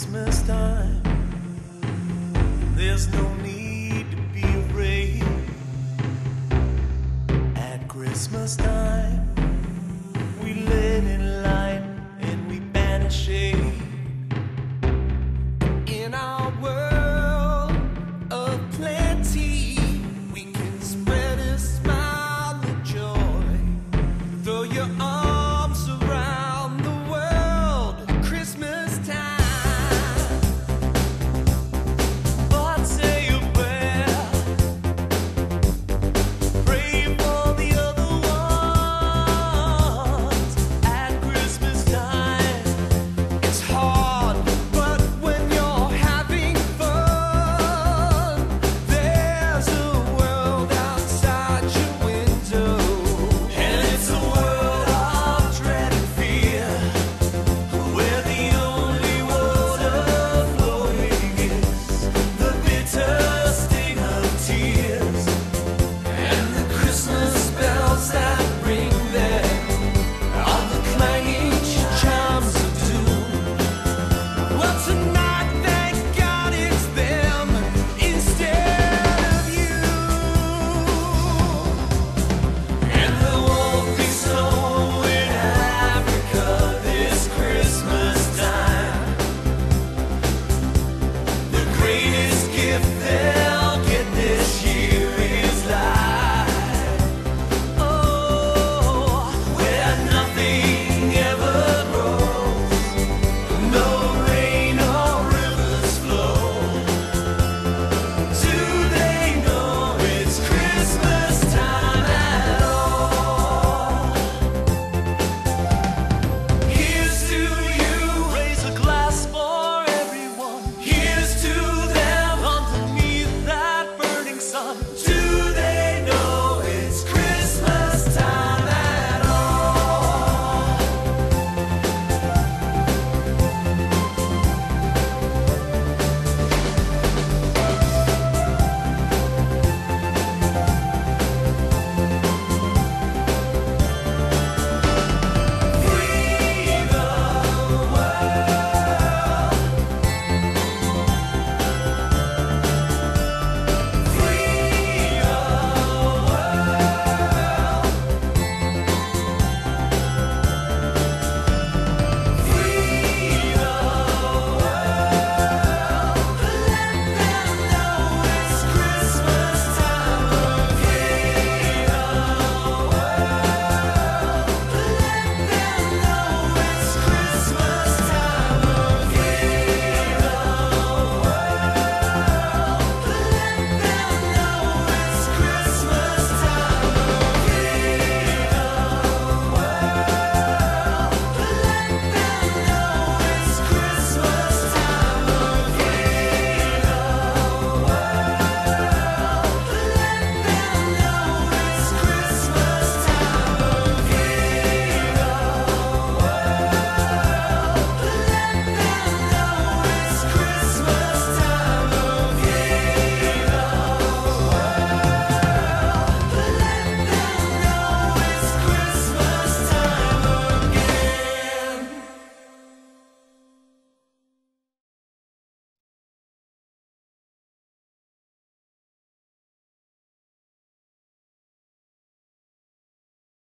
Christmas time. There's no need.